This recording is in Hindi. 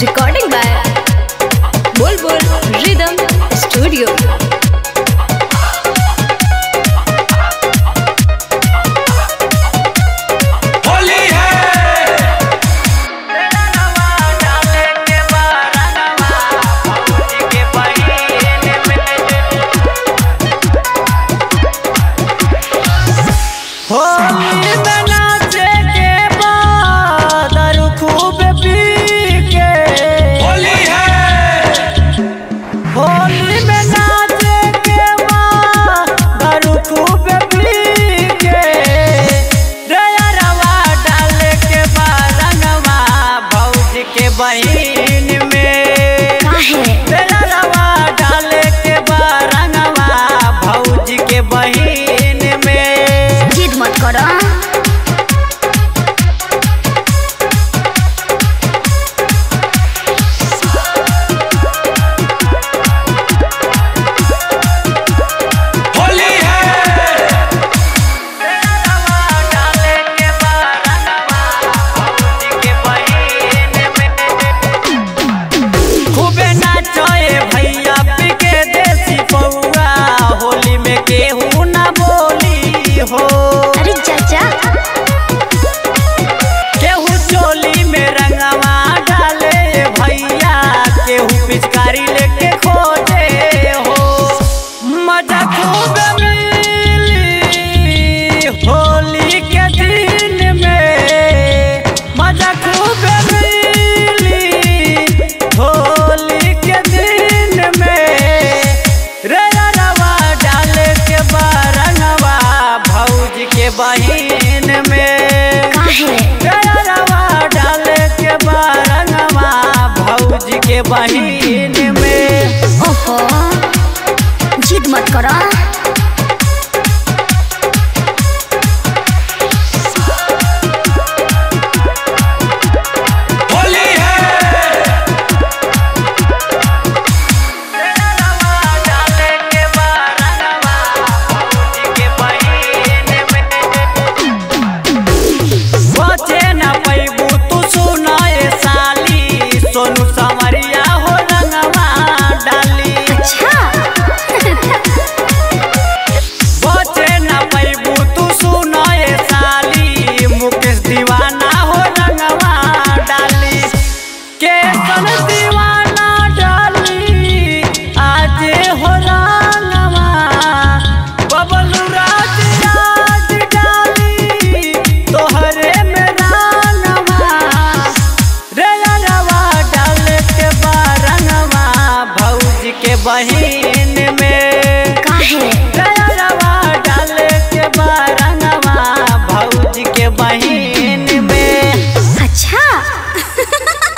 Recording by Bol rhythm studio Holy बहन में तेरा के बारंगवा भौज के बहन में। जिद मत करा हाँ? बहन में। जिद मत करा। बहन में रवा डाल के बारंगवा भौज के बहन में। अच्छा।